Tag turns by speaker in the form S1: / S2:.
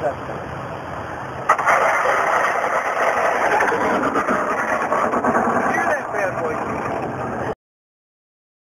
S1: Gracias.